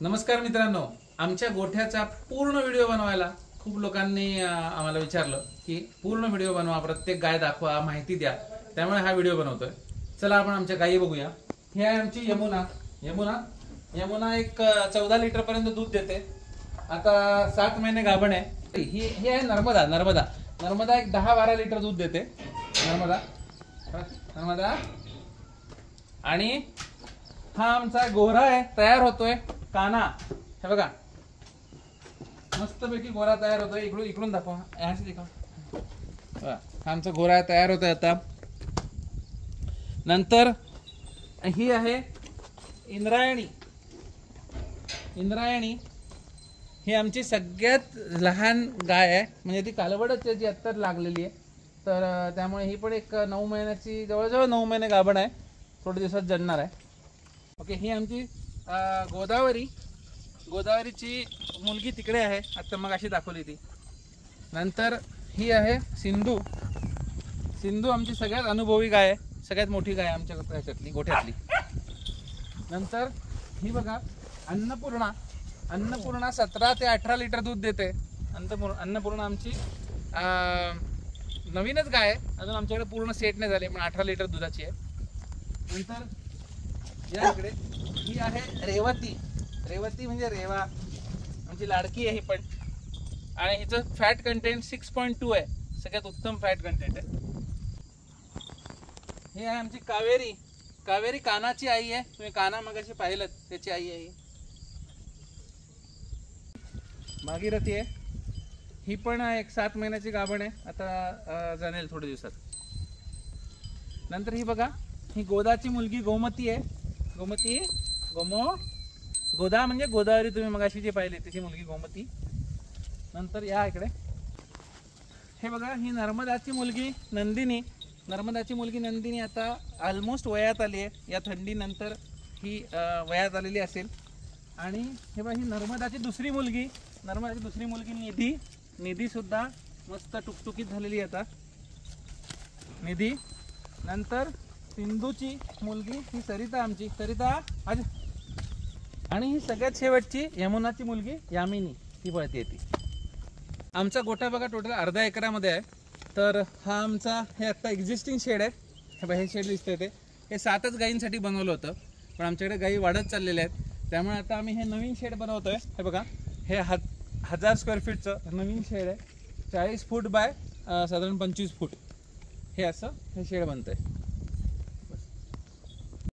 नमस्कार मित्रांनो. आमच्या गोठ्याचा पूर्ण व्हिडिओ बनवायला खूप लोकांनी आम्हाला विचारलं की पूर्ण व्हिडिओ बनवा प्रत्येक गाय दाखवा माहिती द्या. त्यामुळे हा व्हिडिओ बनवतोय. चला आपण आमच्या गायी बघूया. ही आहे आमची यमुना. यमुना यमुना एक चौदा लिटर पर्यंत दूध देते. आता सात महिने गाभण आहे. ही ही आहे नर्मदा नर्मदा. नर्मदा एक दहा बारा लिटर दूध देते. नर्मदा. नर्मदा. आणि हा आमचा गोरा आहे तयार होतोय. काना. हे बघा. मस्तपैकी गोरा तयार होतो इकडून इकडून दाखवा. ह्याच दाखवा आमचा गोरा तयार होतोय आता. नंतर ही आहे इंद्रायणी. इंद्रायणी ही आमची सगळ्यात लहान गाय आहे. म्हणजे ती कालवडच आहे जी आत्ताच लागलेली आहे. तर त्यामुळे ही पण एक नऊ महिन्याची जवळजवळ नऊ महिने गाभण आहे. थोड्या दिवसात जन्णार आहे. ओके ही आमची गोदावरी. गोदावरीची मुलगी तिकडे आहे. आत्ता मग अशी दाखवली ती. नंतर ही आहे सिंधू. सिंधू आमची सगळ्यात अनुभवी गाय आहे. सगळ्यात मोठी गाय आमच्या ह्याच्यातली गोठ्यातली. नंतर ही बघा अन्नपूर्णा. अन्नपूर्णा सतरा ते अठरा लिटर दूध देते. अन्नपूर्णा अन्नपूर्णा आमची नवीनच गाय आहे. अजून आमच्याकडे पूर्ण सेट नाही झाले पण अठरा लिटर दुधाची आहे. नंतर या इकडे ही आहे रेवती. रेवती म्हणजे रेवा. आमची लाडकी आहे ही पण. आणि हिचं fat content six point two आहे. सगळ्यात उत्तम फॅट कंटेंट आहे. ही आहे आमची कावेरी. कावेरी कानाची आई आहे. तुम्ही काना मगाशी पाहिलं त्याची आई आहे ही. भागीरथी आहे. ही पण एक सात महिन्याची गाभण आहे. आता जाणेल थोड्या दिवसात. नंतर ही बघा. ही गोदाची मुलगी गोमती आहे. गोमती गोमो गोदा म्हणजे गोदावरी तुम्ही मगाशी जी पाहिली त्याची मुलगी गोमती. नंतर या इकडे. हे बघा ही नर्मदाची मुलगी नंदिनी. नर्मदाची मुलगी नंदिनी आता ऑलमोस्ट वयात आली आहे. या थंडीनंतर ही वयात आलेली असेल. आणि हे बघा ही नर्मदाची दुसरी मुलगी. नर्मदाची दुसरी मुलगी निधी. निधीसुद्धा मस्त टुकटुकीत झालेली आहे आता. निधी. नंतर सिंधूची मुलगी ही सरिता आमची. सरिता आज आणि ही सगळ्यात शेवटची यमुनाची मुलगी यामिनी. ती पळते ती आमचा गोठा बघा टोटल अर्धा एकरामध्ये आहे. तर हा आमचा हे आत्ता एक्झिस्टिंग शेड आहे. हे बघा हे शेड दिसतंय ते. हे सातच गायींसाठी बनवलं होतं. पण आमच्याकडे गायी वाढत चाललेल्या आहेत. त्यामुळे आता आम्ही हे नवीन शेड बनवतो आहे हे बघा हे ह हजार स्क्वेअर फीटचं नवीन शेड आहे. चाळीस फूट बाय साधारण पंचवीस फूट हे असं हे शेड बनतं आहे